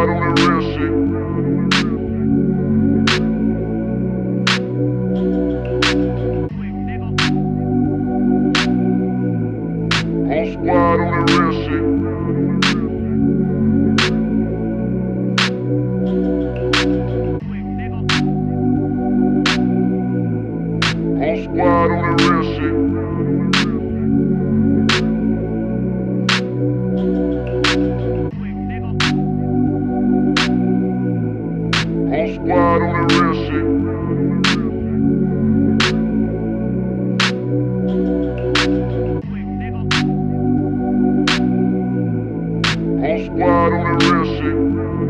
squad on the real shit. Whole squad on the real shit. Whole squad on the real shit. Squad on the real shit. Whole squad on the real shit.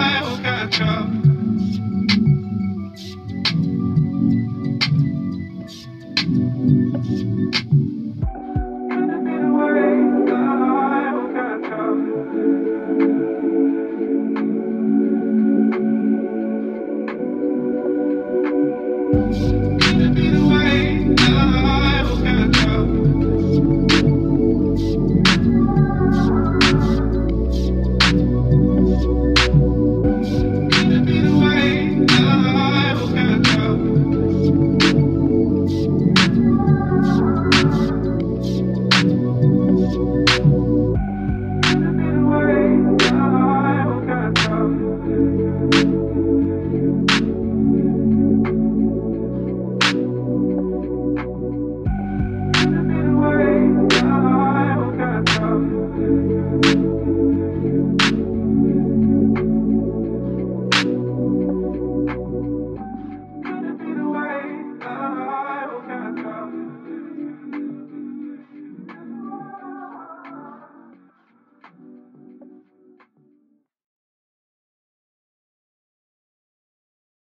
Yes.